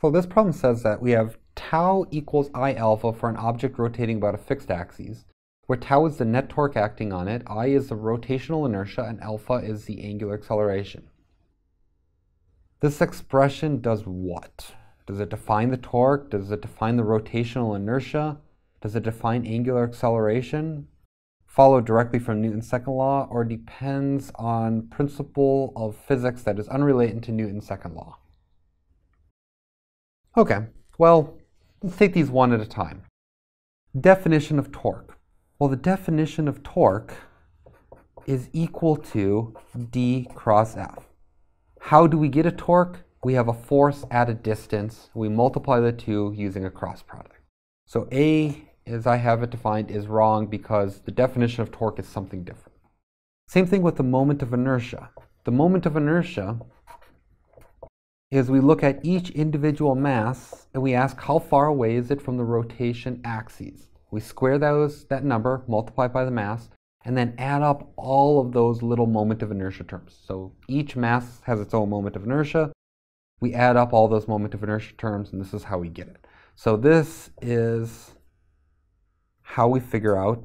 So this problem says that we have tau equals I alpha for an object rotating about a fixed axis, where tau is the net torque acting on it, I is the rotational inertia, and alpha is the angular acceleration. This expression does what? Does it define the torque? Does it define the rotational inertia? Does it define angular acceleration? Follow directly from Newton's second law or depends on principle of physics that is unrelated to Newton's second law? Okay, well, let's take these one at a time. Definition of torque. Well, the definition of torque is equal to d cross F. How do we get a torque? We have a force at a distance. We multiply the two using a cross product. So A, as I have it defined, is wrong because the definition of torque is something different. Same thing with the moment of inertia. The moment of inertia is we look at each individual mass and we ask how far away is it from the rotation axes. We square those, that number, multiply by the mass, and then add up all of those little moment of inertia terms. So each mass has its own moment of inertia. We add up all those moment of inertia terms, and this is how we get it. So this is how we figure out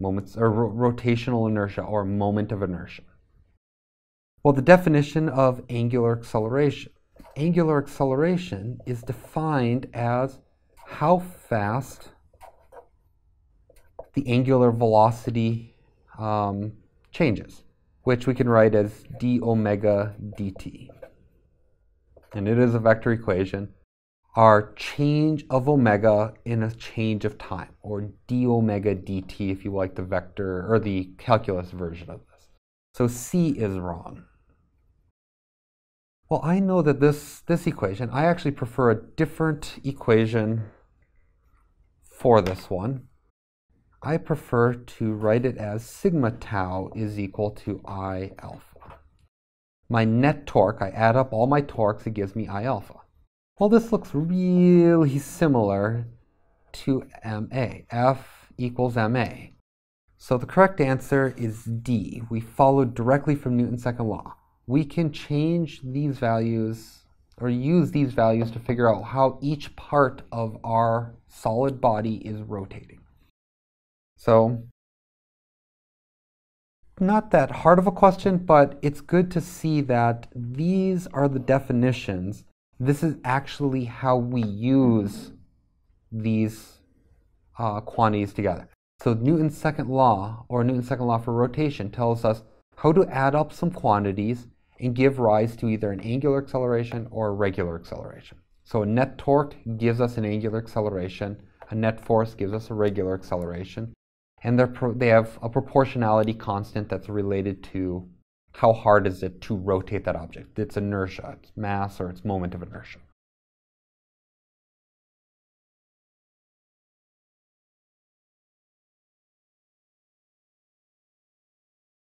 moments or ro rotational inertia or moment of inertia. Well, the definition of angular acceleration angular acceleration is defined as how fast the angular velocity um, changes, which we can write as d omega dt. And it is a vector equation. Our change of omega in a change of time, or d omega dt if you like the vector or the calculus version of this. So C is wrong. Well, I know that this, this equation, I actually prefer a different equation for this one. I prefer to write it as sigma tau is equal to I alpha. My net torque, I add up all my torques, it gives me I alpha. Well, this looks really similar to MA. F equals MA. So the correct answer is D. We followed directly from Newton's second law we can change these values or use these values to figure out how each part of our solid body is rotating. So, not that hard of a question, but it's good to see that these are the definitions. This is actually how we use these uh, quantities together. So Newton's second law, or Newton's second law for rotation, tells us how to add up some quantities and give rise to either an angular acceleration or a regular acceleration. So a net torque gives us an angular acceleration, a net force gives us a regular acceleration, and they have a proportionality constant that's related to how hard is it to rotate that object, its inertia, its mass, or its moment of inertia.